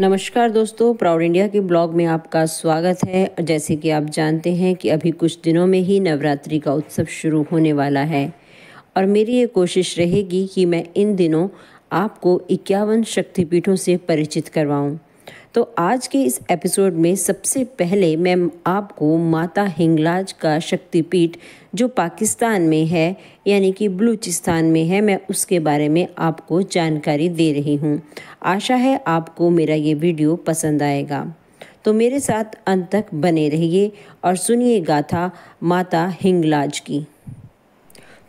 नमस्कार दोस्तों proud India के ब्लॉग में आपका स्वागत है। जैसे कि आप जानते हैं कि अभी कुछ दिनों में ही नवरात्रि का उत्सव शुरू होने वाला है। और मेरी ये कोशिश रहेगी कि मैं इन दिनों आपको इक्यावन शक्तिपीठों से परिचित करवाऊं। तो आज के इस एपिसोड में सबसे पहले मैं आपको माता हिंगलाज का शक्तिपीठ, जो पाकिस्तान में है, यानी कि बलूचिस्तान में है, मैं उसके बारे में आपको जानकारी दे रही हूँ। आशा है आपको मेरा ये वीडियो पसंद आएगा। तो मेरे साथ अंत तक बने रहिए और सुनिए गाथा माता हिंगलाज की।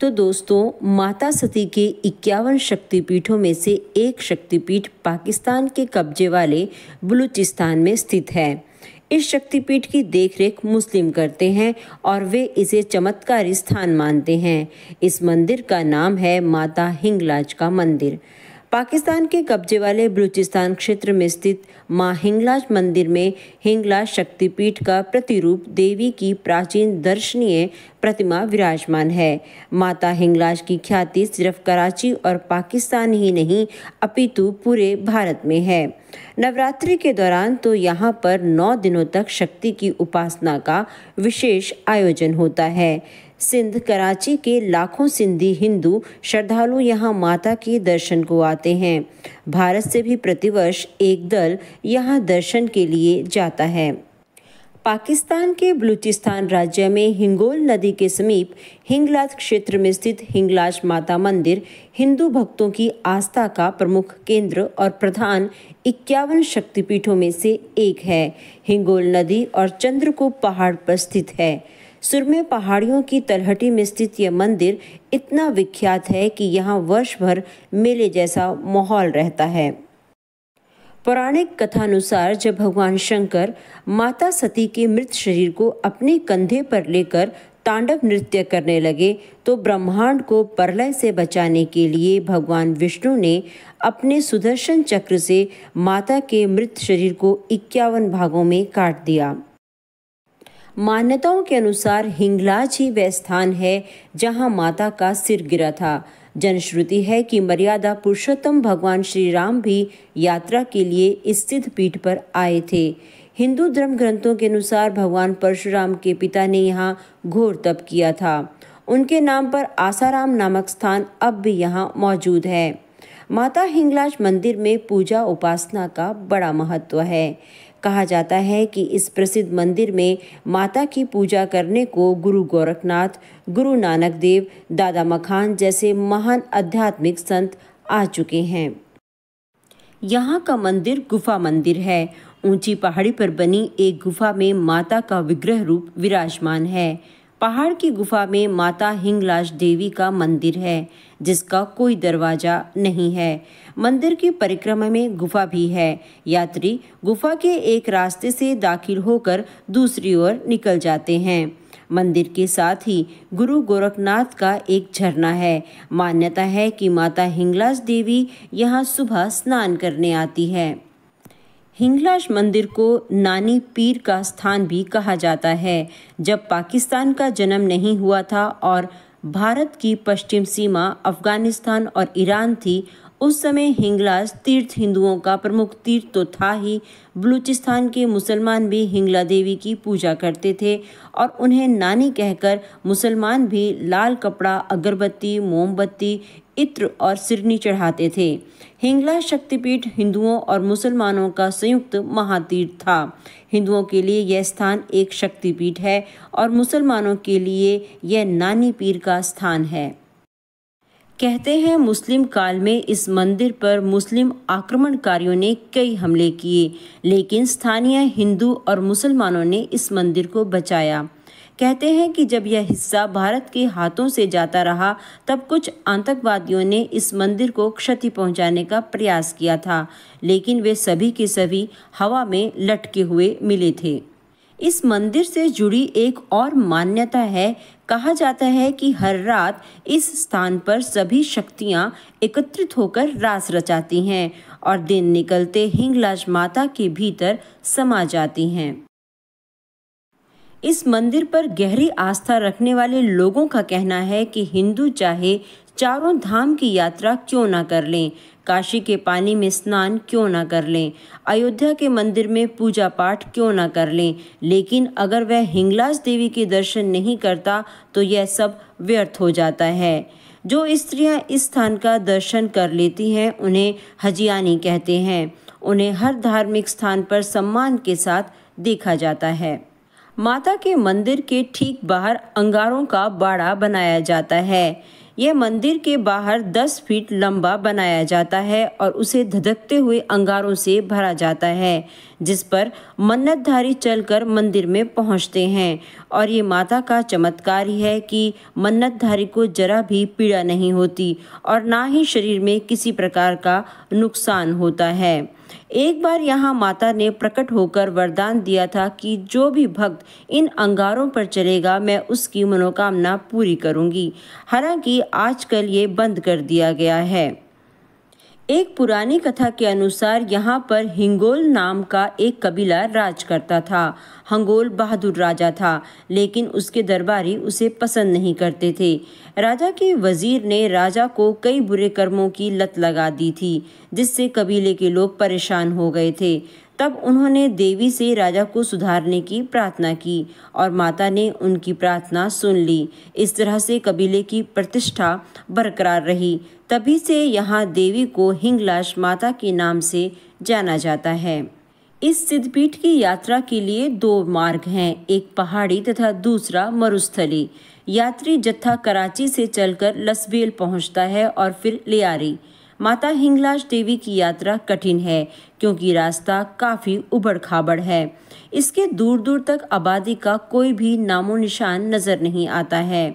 तो दोस्तों, माता सती के इक्यावन शक्तिपीठों में से एक शक्तिपीठ पाकिस्तान के कब्जे वाले बलूचिस्तान में स्थित है। इस शक्तिपीठ की देखरेख मुस्लिम करते हैं और वे इसे चमत्कारी स्थान मानते हैं। इस मंदिर का नाम है माता हिंगलाज का मंदिर। पाकिस्तान के कब्जे वाले बलूचिस्तान क्षेत्र में स्थित माँ हिंगलाज मंदिर में हिंगलाज शक्तिपीठ का प्रतिरूप देवी की प्राचीन दर्शनीय प्रतिमा विराजमान है। माता हिंगलाज की ख्याति सिर्फ़ कराची और पाकिस्तान ही नहीं, अपितु पूरे भारत में है। नवरात्रि के दौरान तो यहाँ पर नौ दिनों तक शक्ति की उपासना का विशेष आयोजन होता है। सिंध, कराची के लाखों सिंधी हिंदू श्रद्धालु यहाँ माता के दर्शन को आते हैं। भारत से भी प्रतिवर्ष एक दल यहाँ दर्शन के लिए जाता है। पाकिस्तान के बलूचिस्तान राज्य में हिंगोल नदी के समीप हिंगलाज क्षेत्र में स्थित हिंगलाज माता मंदिर हिंदू भक्तों की आस्था का प्रमुख केंद्र और प्रधान इक्यावन शक्तिपीठों में से एक है। हिंगोल नदी और चंद्रकूप पहाड़ पर स्थित है। सुरमे पहाड़ियों की तलहटी में स्थित यह मंदिर इतना विख्यात है कि यहाँ वर्ष भर मेले जैसा माहौल रहता है। पौराणिक कथानुसार जब भगवान शंकर माता सती के मृत शरीर को अपने कंधे पर लेकर तांडव नृत्य करने लगे तो ब्रह्मांड को प्रलय से बचाने के लिए भगवान विष्णु ने अपने सुदर्शन चक्र से माता के मृत शरीर को इक्यावन भागों में काट दिया। मान्यताओं के अनुसार हिंगलाज ही वह स्थान है जहाँ माता का सिर गिरा था। जनश्रुति है कि मर्यादा पुरुषोत्तम भगवान श्री राम भी यात्रा के लिए इस सिद्ध पीठ पर आए थे। हिंदू धर्म ग्रंथों के अनुसार भगवान परशुराम के पिता ने यहाँ घोर तप किया था। उनके नाम पर आसाराम नामक स्थान अब भी यहाँ मौजूद है। माता हिंगलाज मंदिर में पूजा उपासना का बड़ा महत्व है। कहा जाता है कि इस प्रसिद्ध मंदिर में माता की पूजा करने को गुरु गोरखनाथ, गुरु नानक देव, दादा मखान जैसे महान आध्यात्मिक संत आ चुके हैं। यहाँ का मंदिर गुफा मंदिर है। ऊँची पहाड़ी पर बनी एक गुफा में माता का विग्रह रूप विराजमान है। पहाड़ की गुफा में माता हिंगलाज देवी का मंदिर है, जिसका कोई दरवाज़ा नहीं है। मंदिर की परिक्रमा में गुफा भी है। यात्री गुफा के एक रास्ते से दाखिल होकर दूसरी ओर निकल जाते हैं। मंदिर के साथ ही गुरु गोरखनाथ का एक झरना है। मान्यता है कि माता हिंगलाज देवी यहाँ सुबह स्नान करने आती है। हिंगलाज मंदिर को नानी पीर का स्थान भी कहा जाता है। जब पाकिस्तान का जन्म नहीं हुआ था और भारत की पश्चिम सीमा अफ़गानिस्तान और ईरान थी, उस समय हिंगलाज तीर्थ हिंदुओं का प्रमुख तीर्थ तो था ही। बलूचिस्तान के मुसलमान भी हिंगला देवी की पूजा करते थे और उन्हें नानी कहकर मुसलमान भी लाल कपड़ा, अगरबत्ती, मोमबत्ती इत्र और सिरनी चढ़ाते थे। हिंगला शक्तिपीठ हिंदुओं और मुसलमानों का संयुक्त महातीर्थ था। हिंदुओं के लिए यह स्थान एक शक्तिपीठ है और मुसलमानों के लिए यह नानी पीर का स्थान है। कहते हैं, मुस्लिम काल में इस मंदिर पर मुस्लिम आक्रमणकारियों ने कई हमले किए, लेकिन स्थानीय हिंदू और मुसलमानों ने इस मंदिर को बचाया। कहते हैं कि जब यह हिस्सा भारत के हाथों से जाता रहा, तब कुछ आतंकवादियों ने इस मंदिर को क्षति पहुँचाने का प्रयास किया था, लेकिन वे सभी के सभी हवा में लटके हुए मिले थे। इस मंदिर से जुड़ी एक और मान्यता है, कहा जाता है कि हर रात इस स्थान पर सभी शक्तियाँ एकत्रित होकर रास रचाती हैं और दिन निकलते हिंगलाज माता के भीतर समा जाती हैं। इस मंदिर पर गहरी आस्था रखने वाले लोगों का कहना है कि हिंदू चाहे चारों धाम की यात्रा क्यों ना कर लें, काशी के पानी में स्नान क्यों ना कर लें, अयोध्या के मंदिर में पूजा पाठ क्यों ना कर लें, लेकिन अगर वह हिंगलाज देवी के दर्शन नहीं करता तो यह सब व्यर्थ हो जाता है। जो स्त्रियाँ इस स्थान का दर्शन कर लेती हैं, उन्हें हजियानी कहते हैं। उन्हें हर धार्मिक स्थान पर सम्मान के साथ देखा जाता है। माता के मंदिर के ठीक बाहर अंगारों का बाड़ा बनाया जाता है। यह मंदिर के बाहर 10 फीट लंबा बनाया जाता है और उसे धधकते हुए अंगारों से भरा जाता है, जिस पर मन्नतधारी चलकर मंदिर में पहुँचते हैं। और ये माता का चमत्कार ही है कि मन्नतधारी को जरा भी पीड़ा नहीं होती और ना ही शरीर में किसी प्रकार का नुकसान होता है। एक बार यहाँ माता ने प्रकट होकर वरदान दिया था कि जो भी भक्त इन अंगारों पर चलेगा, मैं उसकी मनोकामना पूरी करूँगी। हालाँकि आजकल ये बंद कर दिया गया है। एक पुरानी कथा के अनुसार यहाँ पर हिंगोल नाम का एक कबीला राज करता था। हंगोल बहादुर राजा था, लेकिन उसके दरबारी उसे पसंद नहीं करते थे। राजा के वज़ीर ने राजा को कई बुरे कर्मों की लत लगा दी थी, जिससे कबीले के लोग परेशान हो गए थे। तब उन्होंने देवी से राजा को सुधारने की प्रार्थना की और माता ने उनकी प्रार्थना सुन ली। इस तरह से कबीले की प्रतिष्ठा बरकरार रही। तभी से यहाँ देवी को हिंगलाश माता के नाम से जाना जाता है। इस सिद्धपीठ की यात्रा के लिए दो मार्ग हैं, एक पहाड़ी तथा दूसरा मरुस्थली। यात्री जत्था कराची से चलकर लसबेल पहुँचता है और फिर लियारी। माता हिंगलाज देवी की यात्रा कठिन है, क्योंकि रास्ता काफ़ी उबड़ खाबड़ है। इसके दूर दूर तक आबादी का कोई भी नामो निशान नज़र नहीं आता है।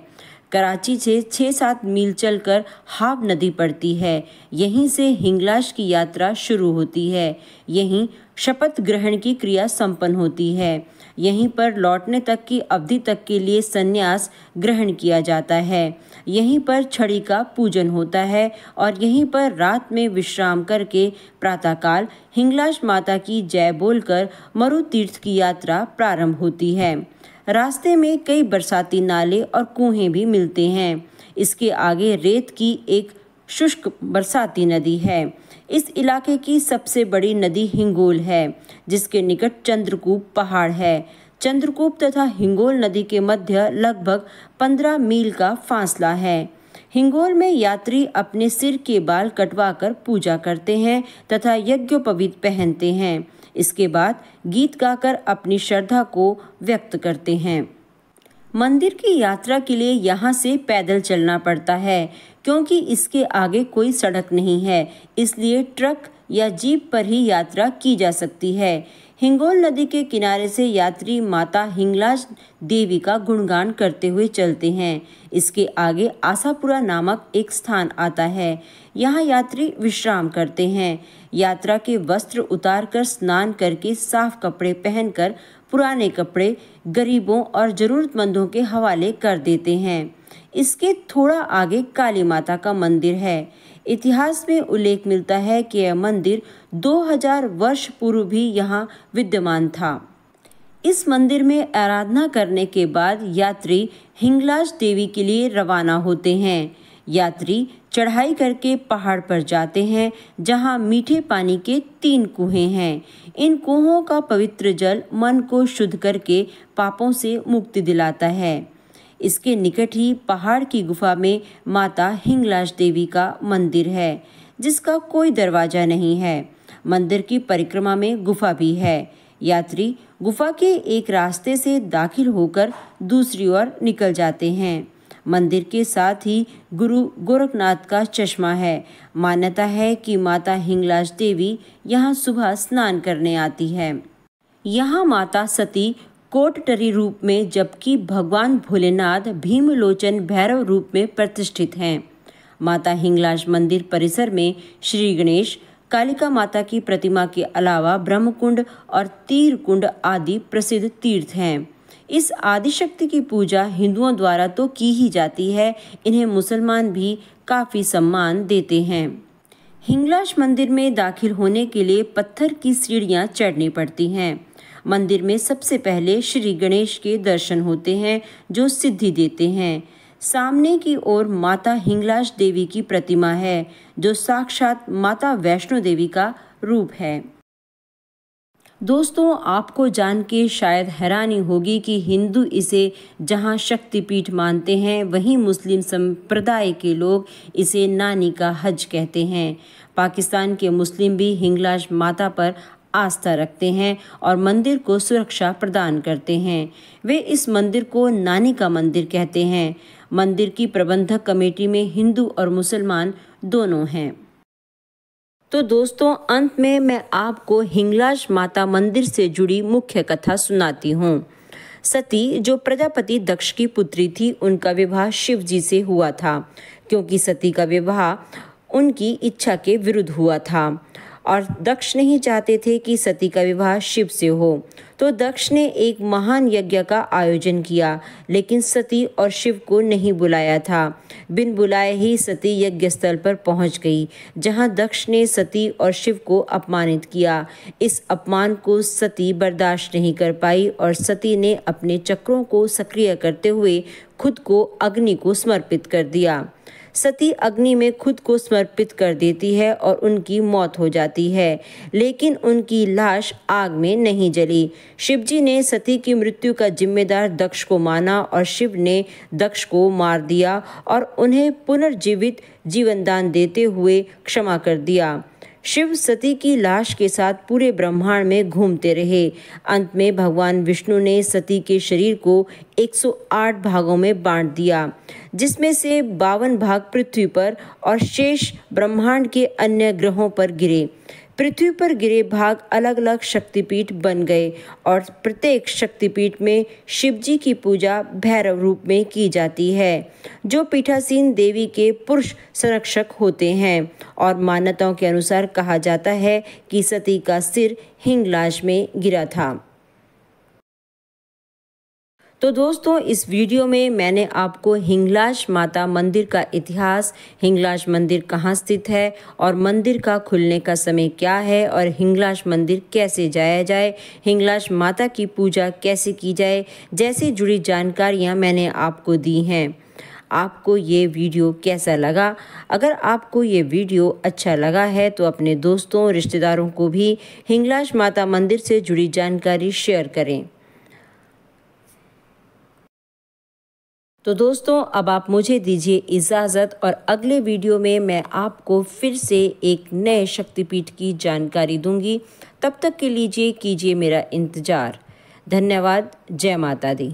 कराची से छः सात मील चलकर हाव नदी पड़ती है। यहीं से हिंगलाज की यात्रा शुरू होती है। यहीं शपथ ग्रहण की क्रिया संपन्न होती है। यहीं पर लौटने तक की अवधि तक के लिए संन्यास ग्रहण किया जाता है। यहीं पर छड़ी का पूजन होता है और यहीं पर रात में विश्राम करके प्रातःकाल हिंगलाज माता की जय बोलकर मरु तीर्थ की यात्रा प्रारंभ होती है। रास्ते में कई बरसाती नाले और कुएँ भी मिलते हैं। इसके आगे रेत की एक शुष्क बरसाती नदी है। इस इलाके की सबसे बड़ी नदी हिंगोल है, जिसके निकट चंद्रकूप पहाड़ है। चंद्रकूप तथा हिंगोल नदी के मध्य लगभग पंद्रह मील का फासला है। हिंगोल में यात्री अपने सिर के बाल कटवाकर पूजा करते हैं तथा यज्ञोपवीत पहनते हैं। इसके बाद गीत गाकर अपनी श्रद्धा को व्यक्त करते हैं। मंदिर की यात्रा के लिए यहाँ से पैदल चलना पड़ता है, क्योंकि इसके आगे कोई सड़क नहीं है। इसलिए ट्रक या जीप पर ही यात्रा की जा सकती है। हिंगोल नदी के किनारे से यात्री माता हिंगलाज देवी का गुणगान करते हुए चलते हैं। इसके आगे आशापुरा नामक एक स्थान आता है। यहाँ यात्री विश्राम करते हैं। यात्रा के वस्त्र उतारकर स्नान करके साफ़ कपड़े पहनकर पुराने कपड़े गरीबों और जरूरतमंदों के हवाले कर देते हैं। इसके थोड़ा आगे काली माता का मंदिर है। इतिहास में उल्लेख मिलता है कि यह मंदिर 2000 वर्ष पूर्व भी यहाँ विद्यमान था। इस मंदिर में आराधना करने के बाद यात्री हिंगलाज देवी के लिए रवाना होते हैं। यात्री चढ़ाई करके पहाड़ पर जाते हैं, जहाँ मीठे पानी के तीन कुएँ हैं। इन कुओं का पवित्र जल मन को शुद्ध करके पापों से मुक्ति दिलाता है। इसके निकट ही पहाड़ की गुफा में माता हिंगलाज देवी का मंदिर है, जिसका कोई दरवाज़ा नहीं है। मंदिर की परिक्रमा में गुफा भी है। यात्री गुफा के एक रास्ते से दाखिल होकर दूसरी ओर निकल जाते हैं। मंदिर के साथ ही गुरु गोरखनाथ का चश्मा है। मान्यता है कि माता हिंगलाज देवी यहाँ सुबह स्नान करने आती है। यहाँ माता सती कोटटरी रूप में जबकि भगवान भोलेनाथ भीमलोचन भैरव रूप में प्रतिष्ठित हैं। माता हिंगलाज मंदिर परिसर में श्री गणेश, कालिका माता की प्रतिमा के अलावा ब्रह्मकुंड और तीर कुंड आदि प्रसिद्ध तीर्थ हैं। इस आदिशक्ति की पूजा हिंदुओं द्वारा तो की ही जाती है, इन्हें मुसलमान भी काफ़ी सम्मान देते हैं। हिंगलाज मंदिर में दाखिल होने के लिए पत्थर की सीढ़ियाँ चढ़नी पड़ती हैं। मंदिर में सबसे पहले श्री गणेश के दर्शन होते हैं, जो सिद्धि देते हैं। सामने की ओर माता हिंगलाज देवी की प्रतिमा है, जो साक्षात माता वैष्णो देवी का रूप है। दोस्तों, आपको जान के शायद हैरानी होगी कि हिंदू इसे जहाँ शक्तिपीठ मानते हैं, वहीं मुस्लिम संप्रदाय के लोग इसे नानी का हज कहते हैं। पाकिस्तान के मुस्लिम भी हिंगलाज माता पर आस्था रखते हैं और मंदिर को सुरक्षा प्रदान करते हैं। वे इस मंदिर को नानी का मंदिर कहते हैं। मंदिर की प्रबंधक कमेटी में हिंदू और मुसलमान दोनों हैं। तो दोस्तों, अंत में मैं आपको हिंगलाज माता मंदिर से जुड़ी मुख्य कथा सुनाती हूँ। सती, जो प्रजापति दक्ष की पुत्री थी, उनका विवाह शिव जी से हुआ था, क्योंकि सती का विवाह उनकी इच्छा के विरुद्ध हुआ था। और दक्ष नहीं चाहते थे कि सती का विवाह शिव से हो। तो दक्ष ने एक महान यज्ञ का आयोजन किया, लेकिन सती और शिव को नहीं बुलाया था। बिन बुलाए ही सती यज्ञ स्थल पर पहुँच गई, जहाँ दक्ष ने सती और शिव को अपमानित किया। इस अपमान को सती बर्दाश्त नहीं कर पाई और सती ने अपने चक्रों को सक्रिय करते हुए खुद को अग्नि को समर्पित कर दिया। सती अग्नि में खुद को समर्पित कर देती है और उनकी मौत हो जाती है, लेकिन उनकी लाश आग में नहीं जली। शिवजी ने सती की मृत्यु का जिम्मेदार दक्ष को माना और शिव ने दक्ष को मार दिया और उन्हें पुनर्जीवित जीवनदान देते हुए क्षमा कर दिया। शिव सती की लाश के साथ पूरे ब्रह्मांड में घूमते रहे। अंत में भगवान विष्णु ने सती के शरीर को 108 भागों में बांट दिया, जिसमें से बावन भाग पृथ्वी पर और शेष ब्रह्मांड के अन्य ग्रहों पर गिरे। पृथ्वी पर गिरे भाग अलग अलग शक्तिपीठ बन गए और प्रत्येक शक्तिपीठ में शिवजी की पूजा भैरव रूप में की जाती है, जो पीठासीन देवी के पुरुष संरक्षक होते हैं। और मान्यताओं के अनुसार कहा जाता है कि सती का सिर हिंगलाज में गिरा था। तो दोस्तों, इस वीडियो में मैंने आपको हिंगलाज माता मंदिर का इतिहास, हिंगलाज मंदिर कहाँ स्थित है और मंदिर का खुलने का समय क्या है और हिंगलाज मंदिर कैसे जाया जाए, हिंगलाज माता की पूजा कैसे की जाए, जैसे जुड़ी जानकारियाँ मैंने आपको दी हैं। आपको ये वीडियो कैसा लगा? अगर आपको ये वीडियो अच्छा लगा है तो अपने दोस्तों, रिश्तेदारों को भी हिंगलाज माता मंदिर से जुड़ी जानकारी शेयर करें। तो दोस्तों, अब आप मुझे दीजिए इजाज़त और अगले वीडियो में मैं आपको फिर से एक नए शक्तिपीठ की जानकारी दूँगी। तब तक के लीजिए, कीजिए मेरा इंतज़ार। धन्यवाद। जय माता दी।